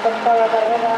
kepala karena